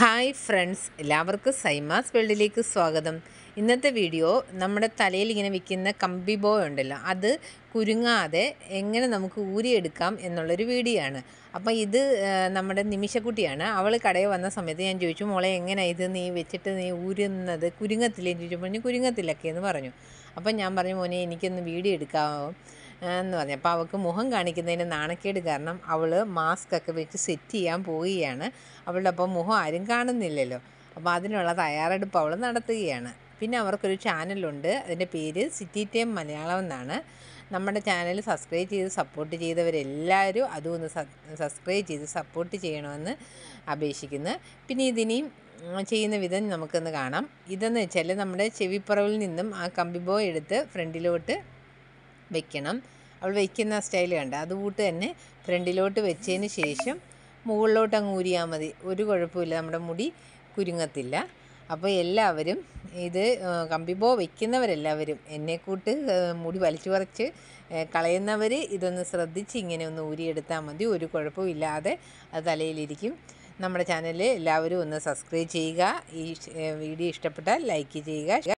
Hi friends എല്ലാവർക്കും സൈമാസ് വേൾഡിലേക്ക് സ്വാഗതം. ഇന്നത്തെ വീഡിയോ നമ്മുടെ തലയിൽ ഇങ്ങനെ വിൽക്കുന്ന കമ്പി ബോ ഉണ്ടല്ലോ അത് കുരുങ്ങാതെ എങ്ങനെ നമുക്ക് ഊരിയെടുക്കാം എന്നുള്ളൊരു വീഡിയോ ആണ്. അപ്പോൾ ഇത് നമ്മുടെ നിമിഷക്കുട്ടിയാണ്. അവൾ കടയിൽ വന്ന സമയത്ത് ഞാൻ ചോദിച്ചു മോളെ എങ്ങനെ ഇത്? നീ വെച്ചിട്ട് നീ ഊരുന്നത്? കുരുങ്ങത്തില്ലേ? ചോദിച്ചപ്പോൾ പറഞ്ഞു കുരുങ്ങത്തില്ലൊക്കെ എന്ന് പറഞ്ഞു. അപ്പം ഞാൻ പറഞ്ഞു മോനെ എനിക്കൊന്ന് വീഡിയോ എടുക്കാമോ എന്ന് പറഞ്ഞു. അപ്പോൾ അവൾക്ക് മുഖം കാണിക്കുന്നതിന് നാണക്കേട് കാരണം അവൾ മാസ്ക് ഒക്കെ വെച്ച് സെറ്റ് ചെയ്യാൻ പോവുകയാണ്. അവളുടെ അപ്പം മുഖം ആരും കാണുന്നില്ലല്ലോ. അപ്പോൾ അതിനുള്ള തയ്യാറെടുപ്പ് അവൾ നടത്തുകയാണ്. പിന്നെ അവർക്കൊരു ചാനലുണ്ട്. അതിന്റെ പേര് സിറ്റി ടൈം മലയാളം എന്നാണ്. നമ്മുടെ ചാനൽ സബ്സ്ക്രൈബ് ചെയ്ത് സപ്പോർട്ട് ചെയ്തവരെല്ലാവരും അതും ഒന്ന് സബ്സ്ക്രൈബ് ചെയ്ത് സപ്പോർട്ട് ചെയ്യണമെന്ന് അപേക്ഷിക്കുന്നു. പിന്നെ ഇതിനെയും ചെയ്യുന്ന വിധം നമുക്കൊന്ന് കാണാം. ഇതെന്ന് വെച്ചാൽ നമ്മുടെ ചെവിപ്പുറവിൽ നിന്നും ആ കമ്പിബോ എടുത്ത് ഫ്രണ്ടിലോട്ട് വെക്കണം. അവൾ വെക്കുന്ന സ്റ്റൈൽ കണ്ട. അതുകൂട്ട് തന്നെ ഫ്രണ്ടിലോട്ട് വെച്ചതിന് ശേഷം മുകളിലോട്ട് അങ്ങ് ഊരിയാൽ മതി. ഒരു കുഴപ്പമില്ല. നമ്മുടെ മുടി കുരുങ്ങത്തില്ല. അപ്പോൾ എല്ലാവരും ഇത് കമ്പിബോ വയ്ക്കുന്നവരെല്ലാവരും എന്നെ കൂട്ട് മുടി വലിച്ചു പറിച്ച് കളയുന്നവർ ഇതൊന്ന് ശ്രദ്ധിച്ച് ഇങ്ങനെ ഒന്ന് ഊരിയെടുത്താൽ മതി. ഒരു കുഴപ്പമില്ലാതെ അത് തലയിലിരിക്കും. നമ്മുടെ ചാനൽ എല്ലാവരും ഒന്ന് സബ്സ്ക്രൈബ് ചെയ്യുക. ഈ വീഡിയോ ഇഷ്ടപ്പെട്ടാൽ ലൈക്ക് ചെയ്യുക.